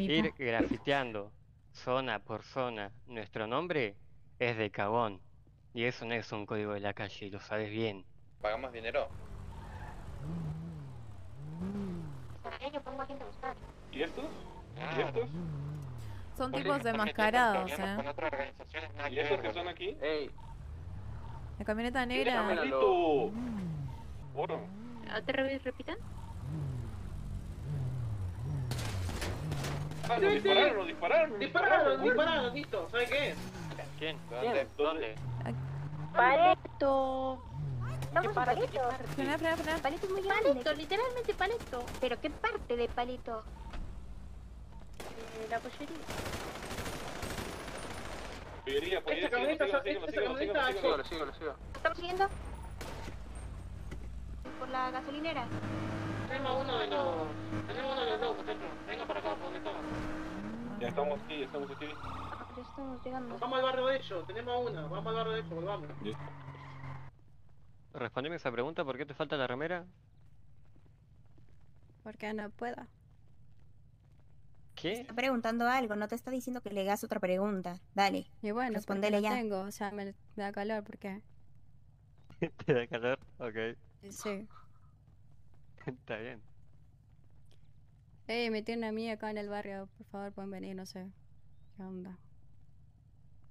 Ir grafiteando zona por zona nuestro nombre es de cagón. Y eso no es un código de la calle, lo sabes bien. ¿Pagamos dinero? ¿Y estos? ¿Y estos? Son tipos desmascarados, Con eh. ¿Y estos que están aquí? Ey, La camioneta negra. ¡Maldito! Bueno, ¿Otra vez repitan? Ah, nos dispararon, nos dispararon, Dispararon, dispararon. dispararon, listo, ¿sabes qué? ¿Quién? ¿dónde? ¿Dónde? ¡Paleto! Estamos en paleto. Frená, frená, frená. Paleto es muy grande. Paleto, literalmente paleto. ¿Pero qué parte de paleto? Eh, la pollería. Pollería, pollería, Esta camioneta, esta camioneta, síguelo. síguelo, síguelo. ¿Estamos siguiendo? ¿Por la gasolinera? Tenemos uno de los... Tenemos uno de los locos dentro. Venga para acá, por donde estaba. Ya estamos aquí, ya estamos aquí. Ya estamos llegando. Vamos al barrio de ellos, tenemos una. Vamos al barrio de ellos, volvamos. Respondeme esa pregunta, ¿por qué te falta la remera? Porque no puedo. ¿Qué? Está preguntando algo, no te está diciendo que le hagas otra pregunta. Dale. Y bueno, Respondele ya. tengo, o sea, me, me da calor porque ¿Te da calor? Ok, sí. está bien. Ey, me tiene una amiga acá en el barrio, por favor, pueden venir, no sé. ¿Qué onda?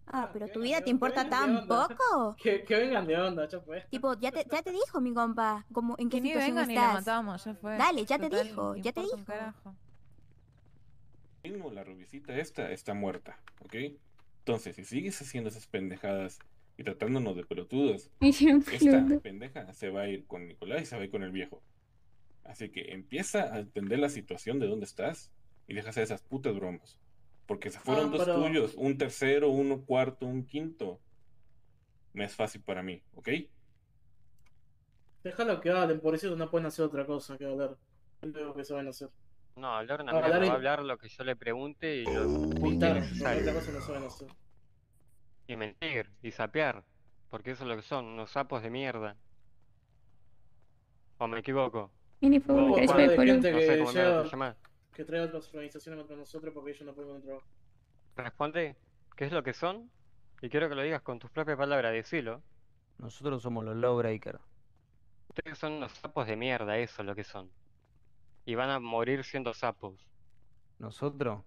Ah, pero que tu vida te importa tan poco. Que, que vengan de onda, ya fue. Tipo, ya te, ya te dijo mi compa, como en qué Que ni situación vengan ni la estás. matamos, ya fue. Dale, ya te dijo, ya te dijo. carajo. La rubicita esta está muerta, ¿ok? Entonces, si sigues haciendo esas pendejadas y tratándonos de pelotudos, esta pendeja se va a ir con Nicolás y se va a ir con el viejo. Así que empieza a entender la situación de dónde estás y deja hacer esas putas bromas. Porque se fueron Ah, dos pero- tuyos, un tercero, uno cuarto, un quinto. No es fácil para mí, ¿ok? Déjalo que hablen, por eso no pueden hacer otra cosa que hablar. Es lo que saben hacer. No, hablar una Ah, dale. va a hablar lo que yo le pregunte y lo otra cosa no saben hacer. Y mentir, y sapear, porque eso es lo que son, unos sapos de mierda. ¿O me equivoco? Mini que trae otras organizaciones contra nosotros porque ellos no pueden controlar. Responde, ¿qué es lo que son? Y quiero que lo digas con tus propias palabras, decilo. Nosotros somos los Lawbreakers. Ustedes son unos sapos de mierda, eso es lo que son. Y van a morir siendo sapos. ¿Nosotros?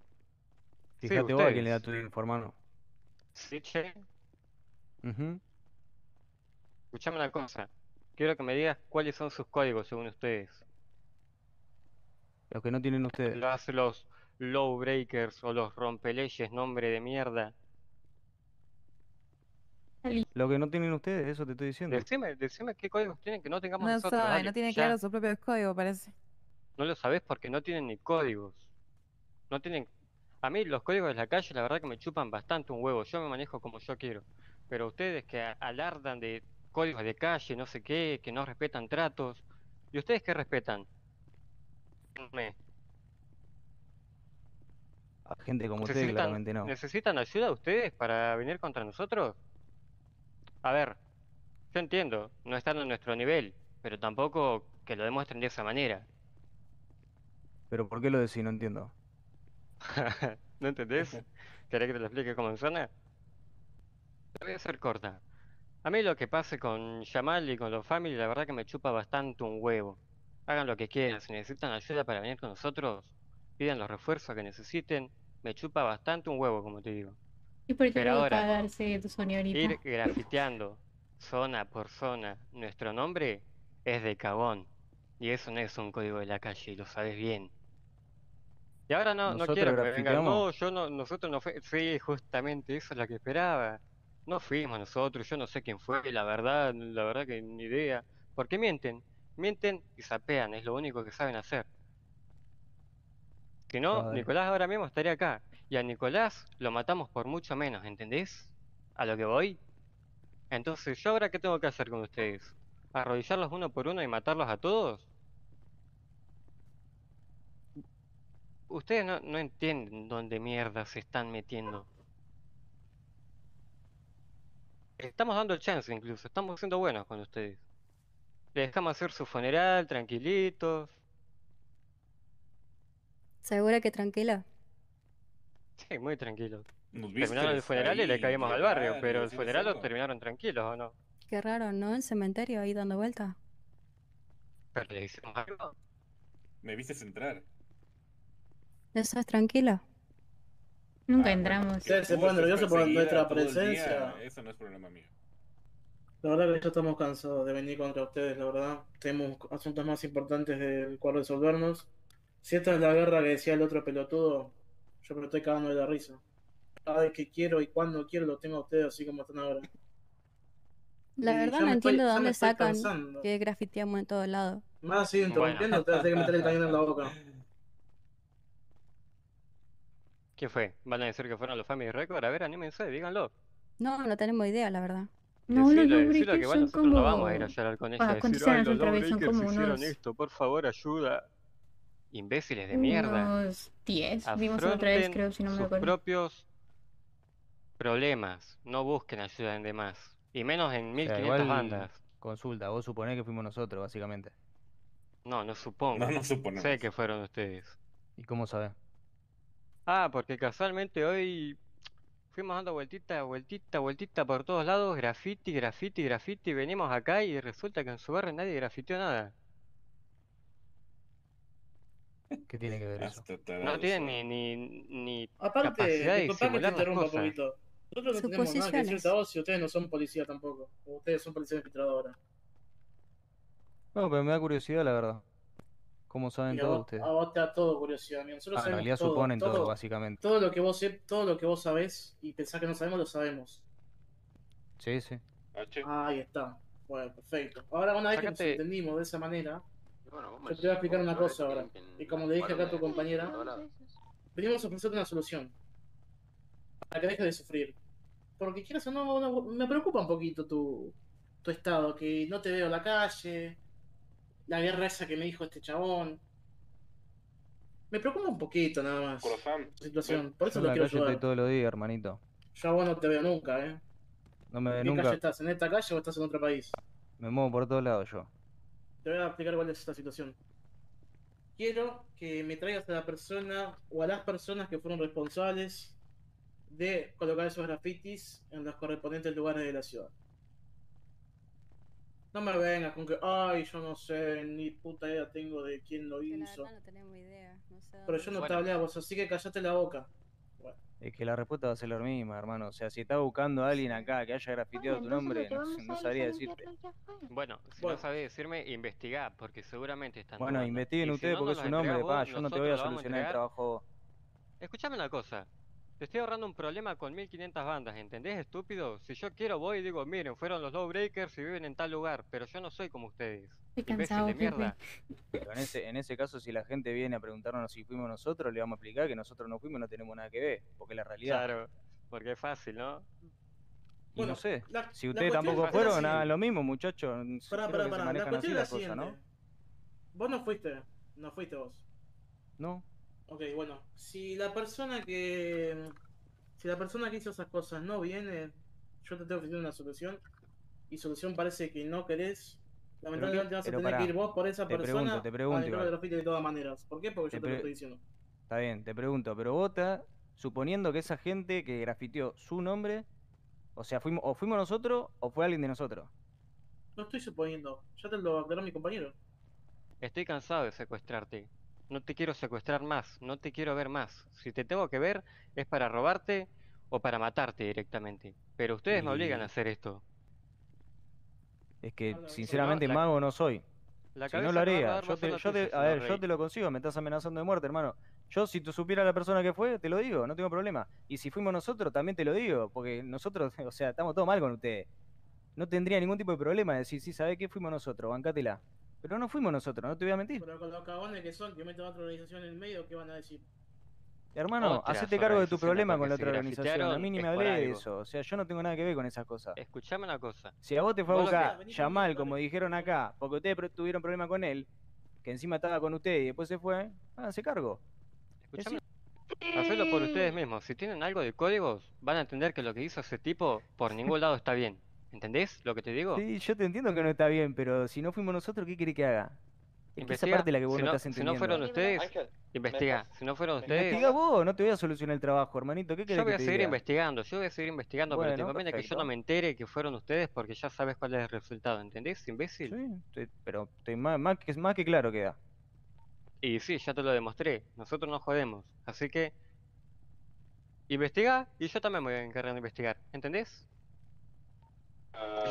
Sí, Fíjate vos a quién le da tu informano. Sí, che, Ujú. escuchame una cosa. Quiero que me digas cuáles son sus códigos según ustedes. Los que no tienen ustedes. Lo hacen los lowbreakers o los rompeleyes, nombre de mierda. Lo que no tienen ustedes, eso te estoy diciendo. Decime, decime qué códigos tienen que no tengamos No nosotros. sabe, dale, no tiene ya. claro su propio código, parece. No lo sabés porque no tienen ni códigos. No tienen... A mí los códigos de la calle la verdad que me chupan bastante un huevo. Yo me manejo como yo quiero. Pero ustedes que alardan de códigos de calle, no sé qué, que no respetan tratos. ¿Y ustedes qué respetan? A gente como ustedes, ¿Necesitan, claramente no. ¿Necesitan ayuda ustedes para venir contra nosotros? A ver, yo entiendo, no están a nuestro nivel, pero tampoco que lo demuestren de esa manera. Pero ¿por qué lo decís? No entiendo. ¿No entendés? ¿Querés que te lo explique cómo suena? Te voy a hacer corta. A mí lo que pase con Yamal y con los family, la verdad que me chupa bastante un huevo. Hagan lo que quieran, si necesitan ayuda para venir con nosotros, pidan los refuerzos que necesiten. Me chupa bastante un huevo, como te digo. ¿Y por qué Pero ahora, pagarse tu señorita? Ir grafiteando zona por zona nuestro nombre es de cagón. Y eso no es un código de la calle, y lo sabes bien. Y ahora no, no ¿Nosotros quiero que vengan, no, yo no, nosotros no fue, sí, justamente eso es lo que esperaba. No fuimos nosotros, yo no sé quién fue, la verdad, la verdad que ni idea. ¿Por qué mienten? Mienten y sapean, es lo único que saben hacer. Si no, Joder. Nicolás ahora mismo estaría acá. Y a Nicolás lo matamos por mucho menos, ¿entendés? A lo que voy. Entonces, ¿yo ahora qué tengo que hacer con ustedes? ¿Arrodillarlos uno por uno y matarlos a todos? Ustedes no, no entienden dónde mierda se están metiendo. Estamos dando el chance incluso, estamos siendo buenos con ustedes. Les dejamos hacer su funeral, tranquilitos. ¿Segura que tranquila? Sí, muy viste Terminaron el funeral y le caímos al barrio, pero el funeral lo terminaron tranquilos, ¿o no? Qué raro, ¿no? El cementerio ahí dando vueltas. Pero le hicimos algo. Me viste entrar. ¿Eso es tranquilo? Nunca Ah, entramos. Se estás nerviosos por nuestra presencia. Eso no es problema mío. La verdad que ya estamos cansados de venir contra ustedes, la verdad. Tenemos asuntos más importantes del cual resolvernos. Si esta es la guerra que decía el otro pelotudo, yo me estoy cagando de la risa. Cada vez que quiero y cuando quiero lo tengo a ustedes así como están ahora. La Y verdad no entiendo de dónde sacan cansando. que grafiteamos en todos lados. Más así interrumpiendo, ustedes tienen que meter el cañón en la boca. ¿Quién fue? ¿Van a decir que fueron los Family Record? A ver, anímense, díganlo. No, no tenemos idea, la verdad. No, los Decilo, decilo Lawbreakers que igual nosotros como... no vamos a ir a llorar con ella. Ah, decir, "Ay, los otra vez, son Lawbreakers como hicieron unos- esto, por favor, ayuda. Imbéciles de mierda. Unos 10. Vimos otra vez, creo, si no me sus acuerdo. propios problemas. No busquen ayuda en demás. Y menos en O sea, 1500 bandas. consulta, vos suponés que fuimos nosotros, básicamente. No, no supongo. No, no suponemos. Sé que fueron ustedes. ¿Y cómo sabés? Ah, porque casualmente hoy fuimos dando vueltita, vueltita, vueltita por todos lados, graffiti, graffiti, graffiti, venimos acá y resulta que en su barrio nadie grafiteó nada. ¿Qué tiene que ver eso? Hasta No son. ni, ni, ni Aparte, capacidad de que te disimular las interrumpa un poquito. Nosotros no tenemos nada que decirte a vos y ustedes no son policías tampoco. Ustedes son policías infiltradores. No, pero me da curiosidad, la verdad. ¿Cómo saben todos ustedes? a vos te da todo curiosidad, amigo. Nosotros Ah, en realidad todo, suponen todo, todo, básicamente. todo lo que vos sep- todo lo que vos sabés y pensás que no sabemos, lo sabemos. Sí, sí. Ahí está. Bueno, perfecto. Ahora una vez que nos entendimos de esa manera, yo te voy a explicar una cosa ahora. Y como le dije acá a tu compañera, venimos a ofrecerte una solución. Para que dejes de sufrir. Porque quieras o no, no- me preocupa un poquito tu, tu estado, que no te veo en la calle, la guerra esa que me dijo este chabón. Me preocupa un poquito nada más Corazón. la situación. Por Yo eso en lo quiero calle estoy ayudar. todos los días, hermanito. Yo a vos no te veo nunca, ¿eh? No me ve ¿En qué calle nunca. estás? ¿En esta calle o estás en otro país? Me muevo por todos lados yo. Te voy a explicar cuál es esta situación. Quiero que me traigas a la persona o a las personas que fueron responsables de colocar esos grafitis en los correspondientes lugares de la ciudad. No me vengas con que, ay, yo no sé, ni puta idea tengo de quién lo la hizo. verdad no tenemos idea. No sé Pero yo no te hablé a vos, así que callate la boca. Es que la respuesta va a ser la misma, hermano. O sea, si está buscando a alguien acá que haya grafiteado tu nombre, no, sabría decirte. Bueno, si Bueno. no sabés decirme, investigá, porque seguramente están Bueno, investiguen Y si ustedes no porque es su nombre, pa. Yo no te voy a solucionar el trabajo. Escuchame una cosa. Te estoy ahorrando un problema con 1500 bandas, ¿entendés, estúpido? Si yo quiero voy y digo, miren, fueron los Lawbreakers y viven en tal lugar, pero yo no soy como ustedes. Estoy cansado, de mierda. Pero en ese, en ese caso, si la gente viene a preguntarnos si fuimos nosotros, le vamos a explicar que nosotros no fuimos y no tenemos nada que ver. Porque la realidad. Claro, porque es fácil, ¿no? Y Bueno, no sé. la- Si ustedes tampoco es fueron, nada, lo mismo, muchachos. Pará, pará, pará. La cuestión es la siguiente. ¿no? Vos no fuiste, no fuiste vos. No. Ok, bueno, si la persona que. Si la persona que hizo esas cosas no viene, yo te tengo que ofrecer una solución. Y solución parece que no querés. Lamentablemente vas a tener pará, que ir vos por esa te persona pregunto, te pregunto a de todas maneras. ¿Por qué? Porque Te yo te lo estoy diciendo. Está bien, te pregunto, pero vos estás suponiendo que esa gente que grafiteó su nombre, o sea, fuimos, o fuimos nosotros o fue alguien de nosotros. No estoy suponiendo. Ya te lo aclaró mi compañero. Estoy cansado de secuestrarte. No te quiero secuestrar más, no te quiero ver más. Si te tengo que ver es para robarte o para matarte directamente. Pero ustedes me obligan a hacer esto. Es que, sinceramente, la- mago no soy. La Si no lo haría. Yo te, yo a ver, yo te lo consigo, me estás amenazando de muerte, hermano. Yo, si tú supieras la persona que fue, te lo digo, no tengo problema. Y si fuimos nosotros, también te lo digo, porque nosotros, o sea, estamos todo mal con ustedes. No tendría ningún tipo de problema de decir, sí, ¿sabes qué? Fuimos nosotros, bancátela. Pero no fuimos nosotros, no te voy a mentir. Pero con los cagones que son, que meten a otra organización en el medio, ¿qué van a decir? Hermano, Otras hacete cargo de tu problema con la otra organización. A mí ni me hablé de eso. O sea, yo no tengo nada que ver con esas cosas. Escuchame una cosa. Si a vos te fue a buscar Yamal, como dijeron acá, porque ustedes tuvieron problema con él, que encima estaba con ustedes y después se fue, háganse cargo. Escuchame. Hacelo por ustedes mismos. Si tienen algo de códigos, van a entender que lo que hizo ese tipo por ningún lado está bien. ¿Entendés lo que te digo? Sí, yo te entiendo que no está bien, pero si no fuimos nosotros, ¿qué querés que haga? esa Investiga. parte es la que vos si no no, estás si no fueron entendiendo. ustedes, Ángel, investiga. Si no fueron ustedes, Investiga vos, no te voy a solucionar el trabajo, hermanito. ¿Qué querés yo voy que a seguir diga? investigando. Yo voy a seguir investigando, pero te conviene que yo no me entere que fueron ustedes porque ya sabes cuál es el resultado, ¿entendés, imbécil? Sí, te- pero te- más, más que, más que claro queda. Y sí, ya te lo demostré. Nosotros no jodemos. Así que. Investiga y yo también me voy a encargar de investigar. ¿Entendés?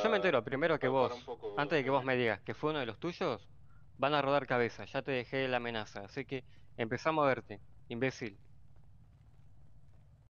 Yo me entero primero que vos, poco, antes de que vos me digas que fue uno de los tuyos, van a rodar cabeza. Ya te dejé la amenaza. Así que empezá a moverte, imbécil.